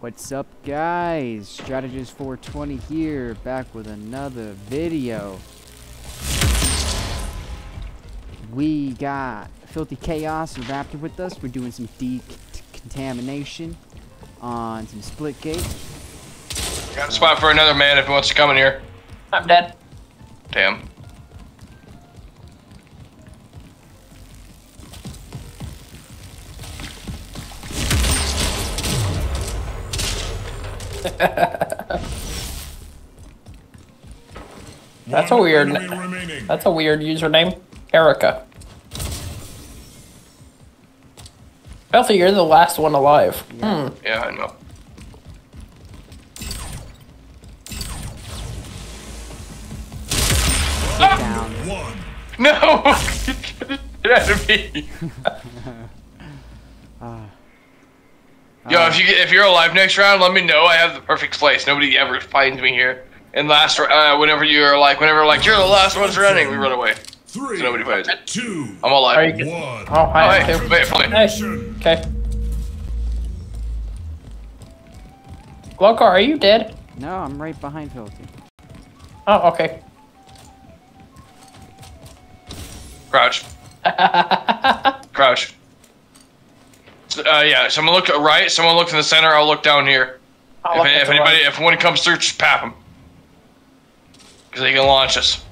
What's up guys? Strategist 420 here, back with another video. We got Filthy Chaos and Raptor with us. We're doing some decontamination on some Splitgate. Got a spot for another man if he wants to come in here. I'm dead. Damn. That's a weird. That's a weird username. Erica. Belty, you're the last one alive. Hmm. Yeah, I know. Get down. One. No! Get out of me! Yo, if you if you're alive next round, let me know. I have the perfect place. Nobody ever finds me here. And last, uh, whenever you're like, whenever like you're the last ones running, we run away. Three. So nobody finds it. Two. I'm alive. Are you good? One. Oh, hi. Oh, wait, too. wait, for me. Hey. Mission. Okay. Loco, are you dead? No, I'm right behind Filthy. Oh, okay. Crouch. Crouch. So, Uh, yeah, someone look right, someone look in the center, I'll look down here. I'll If, look if anybody, right. if one comes through, just pap him. Because they can launch us.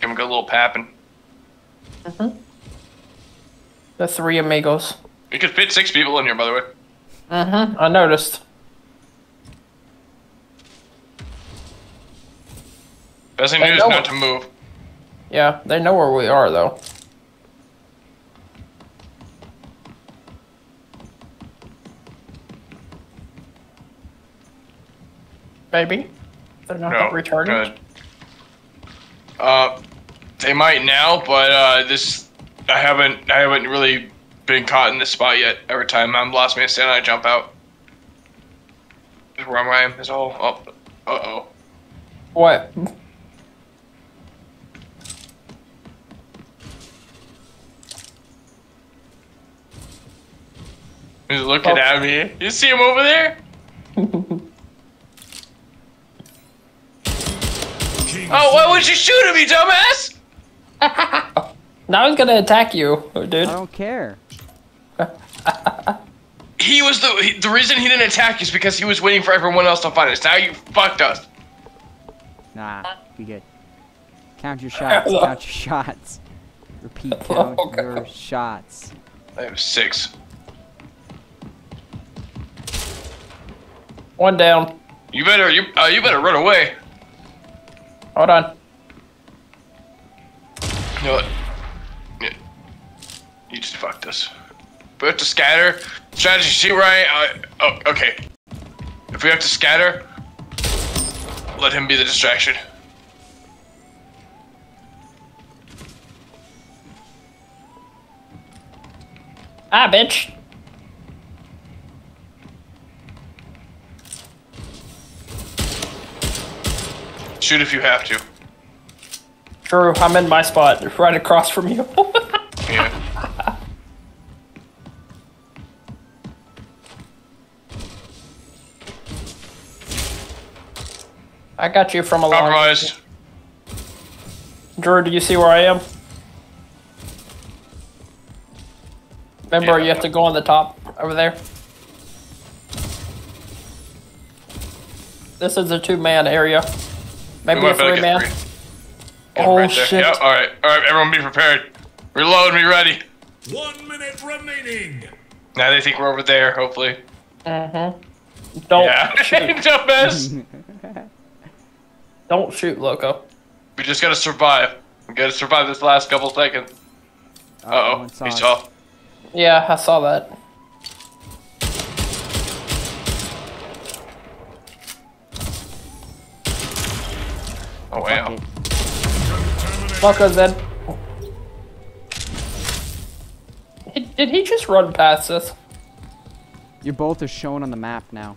Give him a good little papping. The three amigos. We could fit six people in here, by the way. Mm-hmm. I noticed. Best thing I to do is not to move. Yeah, they know where we are though. Maybe. They're not No. returning. good. Uh, they might now, but uh, this I haven't I haven't really been caught in this spot yet. Every time I'm last man standing, I jump out. Is where I am. Is all. Oh, uh oh. What? He's looking Oh. at me. You see him over there? King Oh, why would you shoot him, you dumbass? Now he's gonna attack you, dude. I don't care. He was the he, the reason he didn't attack is because he was waiting for everyone else to find us. Now you fucked us. Nah, be good. Count your shots. Hello. Count your shots. Repeat, count Oh, your shots. I have six. One down. You better you uh, you better run away. Hold on. You know what? Yeah. You just fucked us. We have to scatter. Strategy, see I, I oh okay. If we have to scatter, let him be the distraction. Ah, bitch. Shoot if you have to. True, I'm in my spot, right across from you. Yeah. I got you from a long. Compromised. Drew, do you see where I am? Remember, Yeah. you have to go on the top over there. This is a two-man area. Maybe We a might better get three-man. three. Get Oh right shit! Yep, alright. Alright, everyone be prepared. Reload, be ready. One minute remaining. Now they think we're over there, hopefully. Mm-hmm. Don't Yeah. shoot! Dumbass. Don't shoot, Loco. we just gotta survive. We gotta survive this last couple seconds. Uh oh. one saw He saw. Yeah, I saw that. Contaminate. Loco's dead. Did he just run past us? You both are shown on the map now.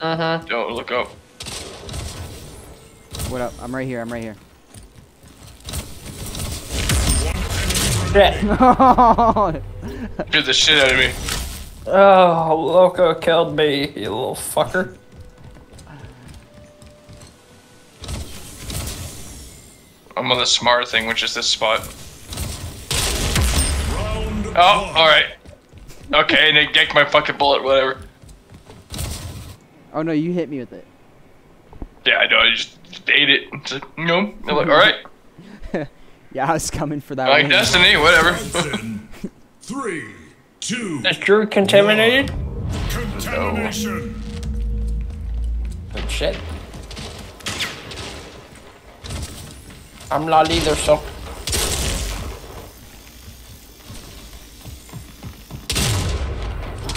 Uh-huh. Don't look up. What up? I'm right here. I'm right here. One enemy Shit. Oh, Scared the shit out of me. Oh, Loco killed me, you little fucker. I'm on the smart thing, which is this spot. Round Oh, one. alright. Okay, and it get my fucking bullet, whatever. Oh no, you hit me with it. Yeah, I know, I just ate it. It's like, no. I'm like, alright. Yeah, I was coming for that Like win. Destiny, whatever. Three, two, Is Drew contaminated? contamination. Good shit. I'm not either, so.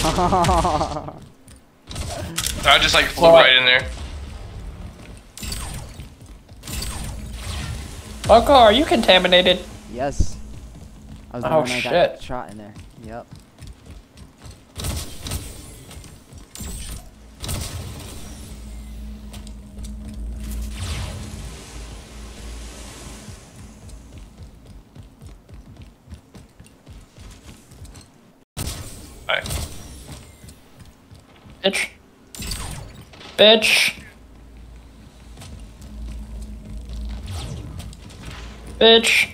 I just like flew Well, I- right in there. Loco, are you contaminated? yes. I was the Oh, one that got shit. shot in there. Yep. Alright. Bitch. Bitch. Bitch.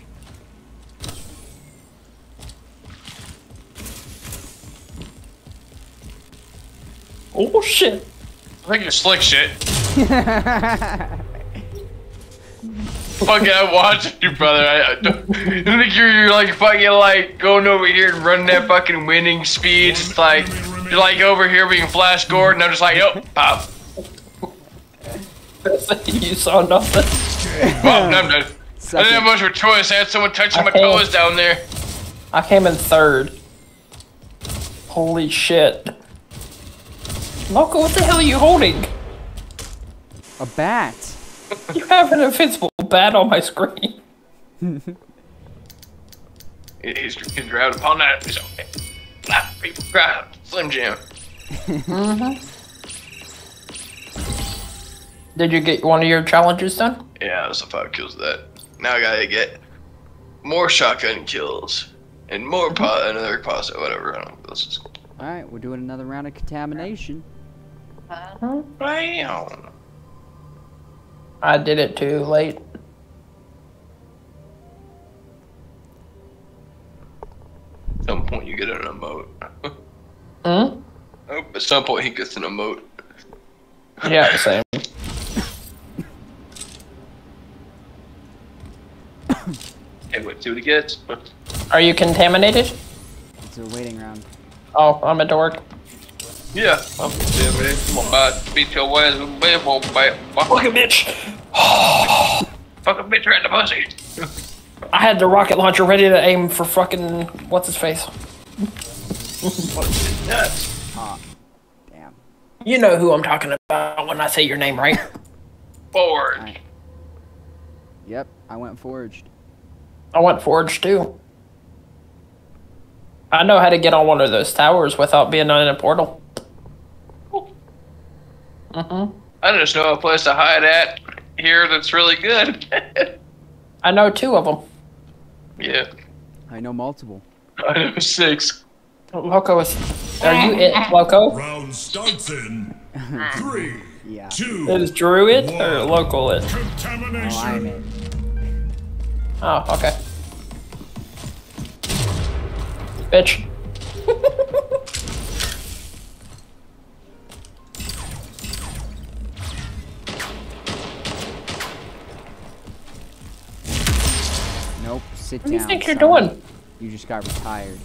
Oh shit. I think you're slick shit. Fucking, I watched you, brother. I, I don't I think you're, you're like fucking like going over here and running that fucking winning speed. It's like you're like over here being Flash Gordon. I'm just like, nope, pop. you saw nothing. Well, I'm done. I didn't have much of a choice. I had someone touching my Okay. toes down there. I came in third. Holy shit. Loco, what the hell are you holding? A bat. You have an invincible bat on my screen. He- He's, he's grabbed upon that. He's okay. Ah, people grab Slim Jim. Did you get one of your challenges done? Yeah, that was the five kills of that. Now I gotta get more shotgun kills and more pot, another pasta, whatever. I don't know. This is All right, we're doing another round of contamination. Uh -huh. Bam. I did it too late. At some point, you get an emote. Hmm? oh, at some point, he gets an emote. Yeah, same. Hey, wait, see what he gets. Are you contaminated? It's a waiting round. Oh, I'm a dork. Yeah, I'm yeah, man. Come on, bud. Beat your ass with a baseball bat. Fucking bitch! Fucking bitch right in the pussy. I had the rocket launcher ready to aim for fucking what's his face. Nuts. Damn. You know who I'm talking about when I say your name, right? Forward. Alright. Yep, I went forged. I went forged too. I know how to get on one of those towers without being in a portal. Mm-hmm. I just know a place to hide at here that's really good. I know two of them. yeah, I know multiple. I know six. Loco is. Are you it, Loco? Round starts in three, Yeah. two, Is Drew it or Loco it? Oh, I'm contamination. it. Oh, okay. Bitch. Sit What do you down. think you're doing? You just got retired.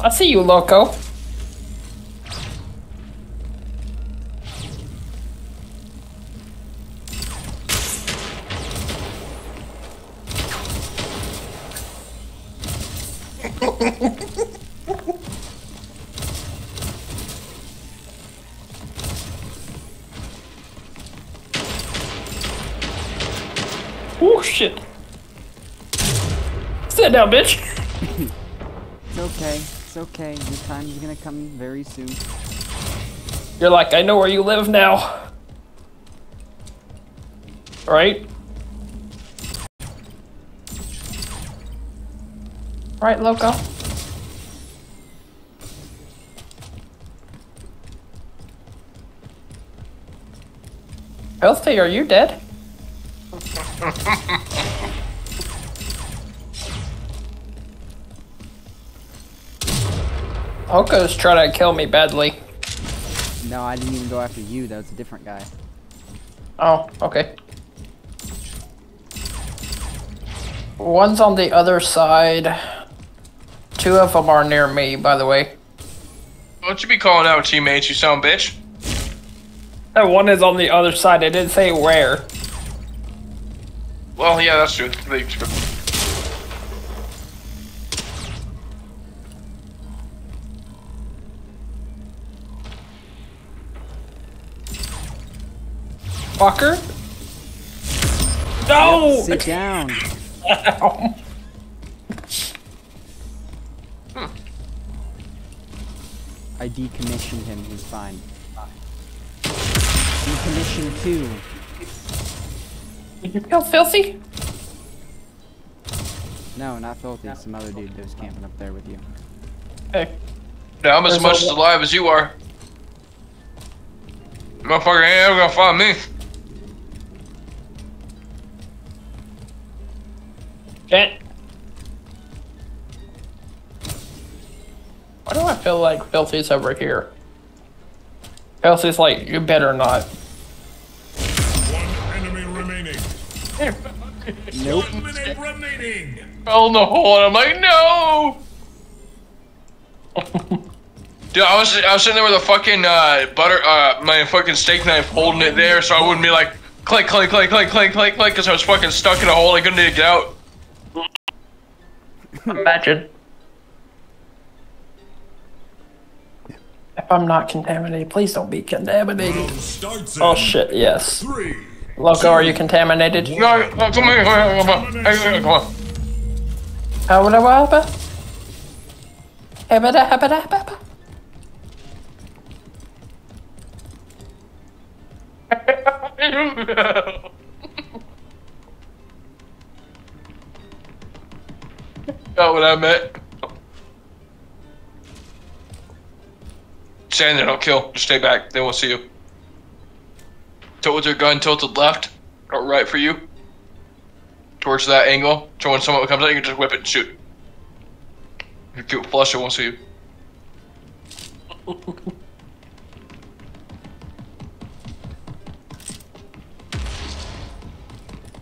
I see you, Loco. Sit down, bitch. It's okay. It's okay. Your time is gonna come very soon. You're like, I know where you live now. Right? Right, Loco? Healthy, are you dead? Hoko's trying to kill me badly. No, I didn't even go after you. That was a different guy. Oh, okay. One's on the other side. Two of them are near me, by the way. Don't you be calling out teammates, you sound bitch. And one is on the other side. I didn't say where. Well, yeah, that's true. Fucker. No! Sit down. I decommissioned him. He's fine. Decommissioned two. Did you kill Filthy? No, not filthy. Some other dude that was camping up there with you. Hey. Yeah, I'm as There's much alive as you are. Motherfucker ain't ever gonna find me. Jet. Why do I feel like Filthy's over here? Filthy's like, you better not. One enemy remaining. Nope. One minute remaining. Fell in the hole, and I'm like, no. Dude, I was I was sitting there with a fucking uh, butter, uh, my fucking steak knife, holding it there, so I wouldn't be like click, click, click, click, click, click, click, because I was fucking stuck in a hole. I couldn't get out. Imagine. If I'm not contaminated, please don't be contaminated. Round starts oh, in Oh shit, yes. three. Loco, are you contaminated? No, no, come here, come here, come on, Hey, come. How would I wabba? Habada, habada, habada. Got what I meant. Stand there, don't kill. Just stay back. They won't see you. Tilt with your gun, tilted left or right for you. Towards that angle. So when someone comes out, you can just whip it and shoot. If you flush, it won't see you.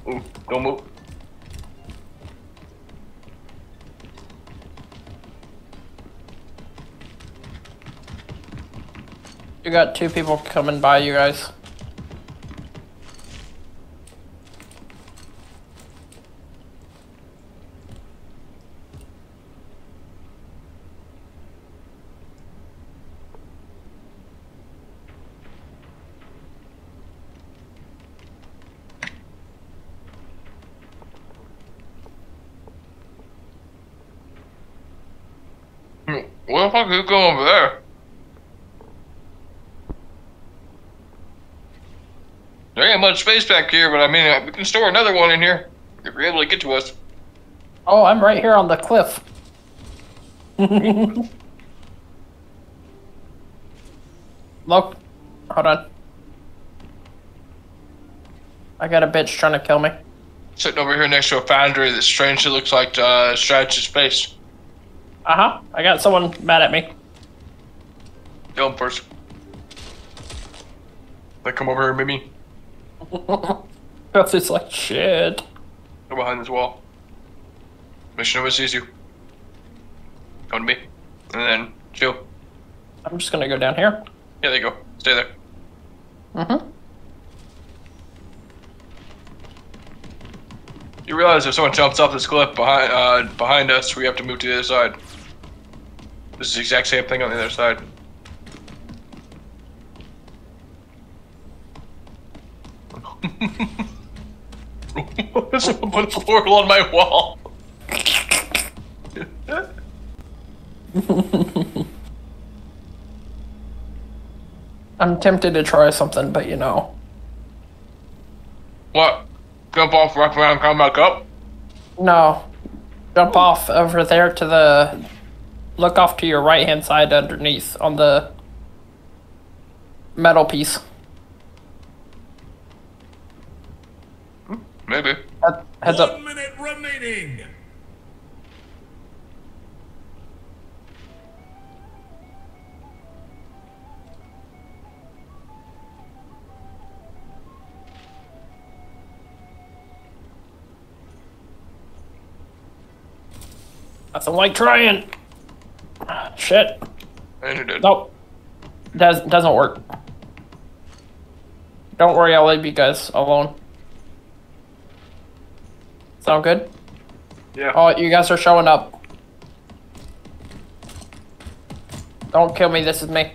Ooh, don't move. You got two people coming by you guys. Hmm, Where the fuck you going over there? There much space back here, but I mean, we can store another one in here if you're able to get to us. Oh, I'm right here on the cliff. Look, hold on. I got a bitch trying to kill me. Sitting over here next to a foundry that strangely looks like uh, Strategy Space. Uh huh. I got someone mad at me. Kill him first. They come over here and me. It's like shit. Go behind this wall. Mission never sees you. Come to me. And then chill. I'm just gonna go down here. Yeah, there you go. Stay there. Mm-hmm. You realize if someone jumps off this cliff behind uh, behind us, we have to move to the other side. This is the exact same thing on the other side. Someone put on my wall. I'm I'm tempted to try something, but you know. What? Jump off, wrap around, come back up? No. Jump off over there to the. Look off to your right hand side underneath on the metal piece. Hmm, maybe. Head- Heads up. One minute remaining. Nothing like trying. Shit. And you. Nope. Does doesn't work. Don't worry, I'll leave you guys alone. Sound good? Yeah. Oh, you guys are showing up. Don't kill me, this is me.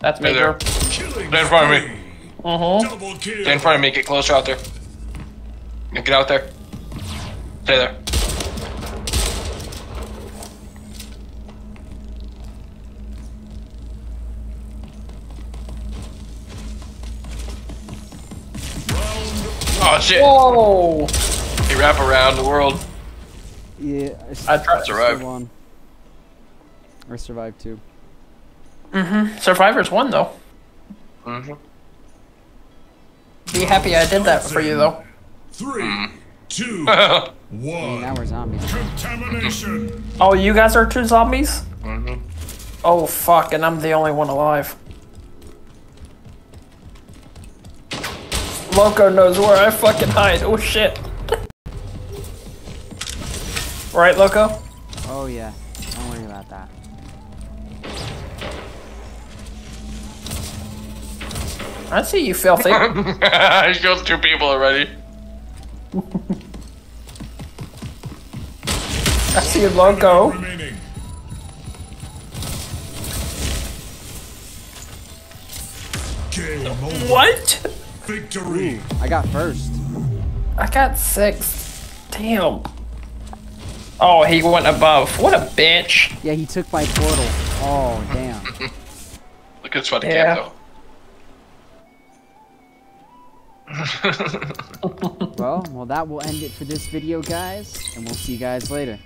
That's me, Hey there. Drew. In front of me. spree. Mm-hmm. Double kill. Stay in front of me, get closer out there. Get out there. Stay there. Oh shit! Whoa! He wrap around the world. Yeah, I, s- I tried. Survived. still won. Or survived too. Survivors won, though. Mm-hmm. Be happy I did that for you, though. Three, two, Hey, now we're zombies. Contamination. Oh, you guys are two zombies? Mhm. Oh, fuck, and I'm the only one alive. Loco knows where I fucking hide. Oh, shit. right, Loco? Oh yeah, don't worry about that. I see you, filthy. he killed two people already. I see you, Loco. Remaining. Game over. What? Victory. I got first. I got six. Damn. Oh, he went above. What a bitch. Yeah, he took my portal. Oh damn. Look at sweaty Yeah. camp though. well, well that will end it for this video, guys, and we'll see you guys later.